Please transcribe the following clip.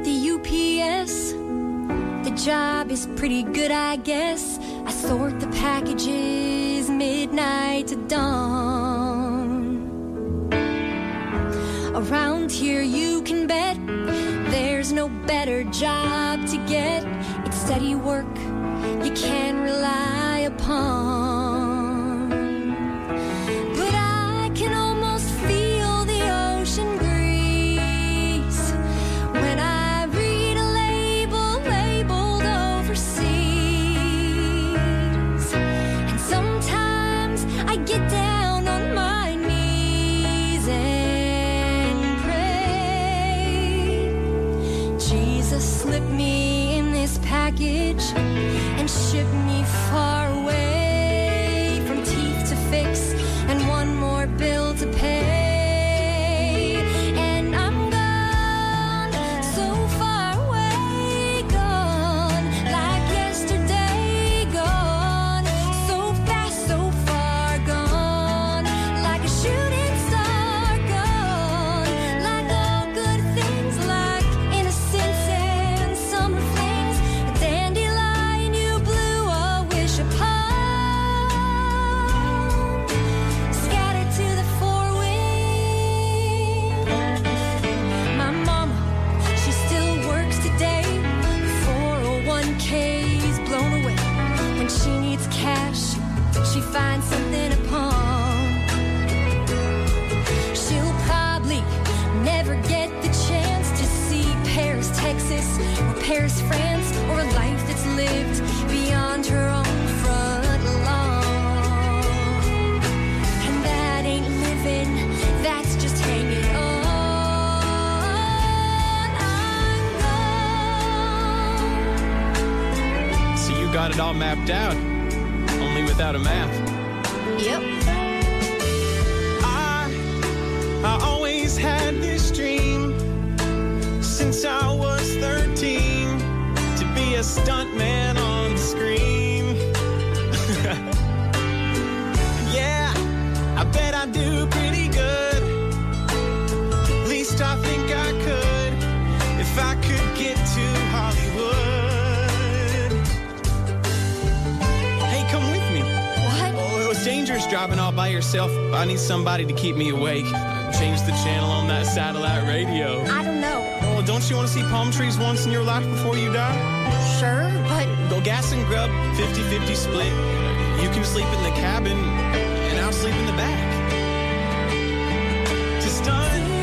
at the UPS. The job is pretty good, I guess. I sort the packages midnight to dawn. Around here, you can bet there's no better job to get. It's steady work you can rely upon. Slip me in this package and ship me far away she finds something pawn. She'll probably never get the chance to see Paris, Texas, or Paris, France, or a life that's lived beyond her own front lawn. And that ain't living, that's just hanging on. So you got it all mapped out, only without a map. Yep. I, I always had this dream since I was 13 to be a stuntman driving all by yourself, I need somebody to keep me awake. Change the channel on that satellite radio. I don't know. Oh, don't you want to see palm trees once in your life before you die? Sure, but. Go gas and grub, 50 50 split. You can sleep in the cabin, and I'll sleep in the back. Just done.